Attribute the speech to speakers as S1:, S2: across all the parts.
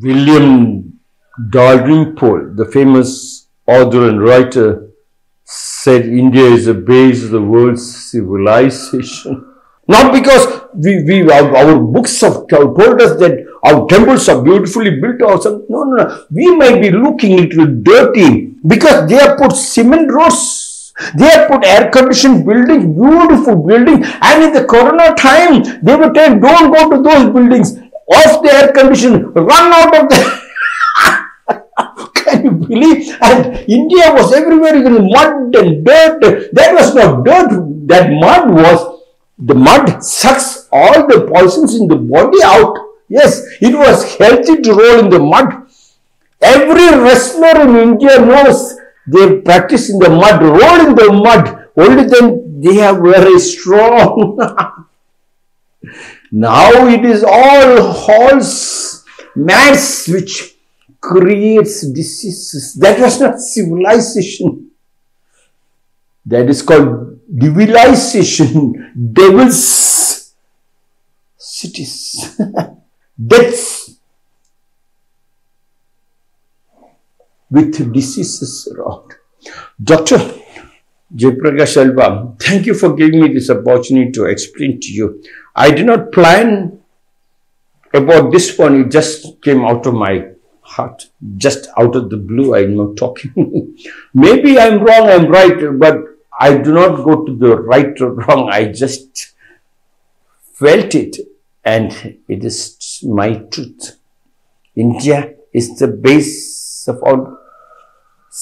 S1: William Dalrymple, the famous author and writer, said India is the base of the world's civilization. Not because we, we our, our books have told us that our temples are beautifully built or something. No, no, no. We might be looking a little dirty because they have put cement roads. They have put air conditioned buildings, beautiful buildings. And in the corona time, they were telling, don't go to those buildings. Off the air condition, run out of the Can you believe? And India was everywhere in mud and dirt. That was not dirt. That mud was, the mud sucks all the poisons in the body out. Yes, it was healthy to roll in the mud. Every wrestler in India knows they practice in the mud, roll in the mud. Only then they are very strong. now it is all halls, mats which creates diseases. That was not civilization. That is called divilization. Devils cities. Deaths with diseases around. Dr. Jayaprakash Alva, thank you for giving me this opportunity to explain to you. I did not plan about this one, it just came out of my heart, just out of the blue, I'm not talking. Maybe I'm wrong, I'm right, but I do not go to the right or wrong. I just felt it and it is my truth. India is the base of all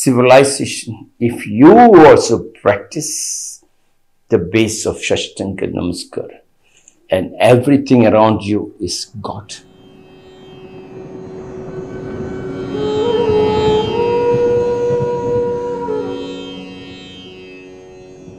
S1: civilization. If you also practice the base of Shashtanga Namaskar and everything around you is God.